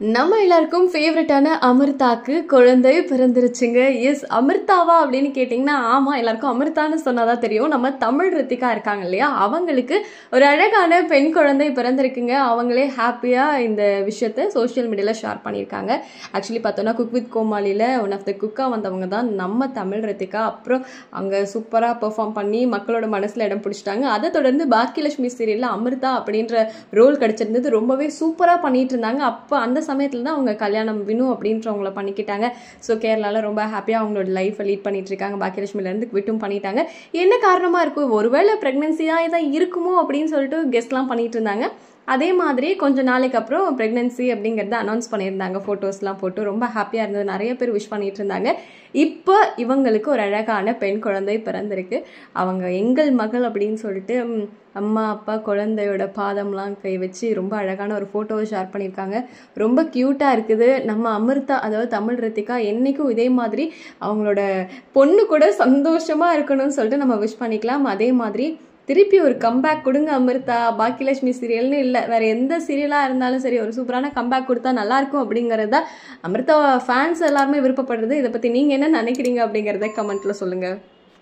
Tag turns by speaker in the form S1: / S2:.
S1: நம்ம எல்லாருக்கும் ஃபேவரட்டான அமிர்தாக்கு குழந்தை பிறந்துருச்சுங்க. எஸ் அமிர்தாவா அப்படின்னு கேட்டிங்கன்னா ஆமாம் எல்லாருக்கும் அமிர்தான்னு சொன்னாதான் தெரியும். நம்ம தமிழ் ரித்திகா இருக்காங்க இல்லையா? அவங்களுக்கு ஒரு அழகான பெண் குழந்தை பிறந்திருக்குங்க. அவங்களே ஹாப்பியாக இந்த விஷயத்த சோஷியல் மீடியாவில் ஷேர் பண்ணியிருக்காங்க. ஆக்சுவலி பார்த்தோன்னா குக் வித் கோமாளியில் ஒன் ஆஃப் த குக்காக வந்தவங்க தான் நம்ம தமிழ் ரித்திகா. அப்புறம் அங்கே சூப்பராக பெர்ஃபார்ம் பண்ணி மக்களோட மனசில் இடம் பிடிச்சிட்டாங்க. அதை தொடர்ந்து பாக்கியலட்சுமி சீரியலில் அமிர்தா அப்படின்ற ரோல் கிடச்சிருந்தது. ரொம்பவே சூப்பராக பண்ணிகிட்டு இருந்தாங்க. அப்போ அந்த சமயத்தில் தான் அவங்க கல்யாணம் வினு அப்படின்றவங்கள பண்ணிக்கிட்டாங்க. ஸோ கேரளாவில் ரொம்ப ஹாப்பியாக அவங்களோட லைஃப்பை லீட் பண்ணிட்டு இருக்காங்க பாக்கியலட்சுமிலேருந்து விட்டும் பண்ணிட்டாங்க. என்ன காரணமாக இருக்கும் ஒருவேளை ப்ரெக்னென்சியாக தான் இருக்குமோ அப்படின்னு சொல்லிட்டு கெஸ்ட்லாம் பண்ணிட்டு இருந்தாங்க அதே மாதிரி கொஞ்ச நாளைக்கு அப்புறம் ப்ரெக்னென்சி அப்படிங்கிறத அனௌன்ஸ் பண்ணியிருந்தாங்க. ஃபோட்டோஸ்லாம் போட்டு ரொம்ப ஹாப்பியாக இருந்தது. நிறைய பேர் விஷ் பண்ணிட்டு இருந்தாங்க. இப்போ இவங்களுக்கு ஒரு அழகான பெண் குழந்தை பிறந்திருக்கு. அவங்க எங்கள் மகள் அப்படின்னு சொல்லிட்டு அம்மா அப்பா குழந்தையோட பாதம்லாம் கை வச்சு ரொம்ப அழகான ஒரு ஃபோட்டோவை ஷேர் பண்ணியிருக்காங்க. ரொம்ப க்யூட்டாக இருக்குது. நம்ம அமிர்தா அதாவது தமிழ் ரித்திகா என்றைக்கும் இதே மாதிரி அவங்களோட பொண்ணு கூட சந்தோஷமாக இருக்கணும்னு சொல்லிட்டு நம்ம விஷ் பண்ணிக்கலாம். அதே மாதிரி திருப்பி ஒரு கம்பேக் கொடுங்க அமிர்தா. பாக்கியலட்சுமி சீரியல்னு இல்லை. வேற எந்த சீரியலாக இருந்தாலும் சரி ஒரு சூப்பரான கம்பேக் கொடுத்தா நல்லா இருக்கும் அப்படிங்கிறது தான் அமிர்தா ஃபேன்ஸ் எல்லாருமே விருப்பப்படுறது. இதை பற்றி நீங்கள் என்ன நினைக்கிறீங்க அப்படிங்கிறத கமெண்ட்டில் சொல்லுங்கள்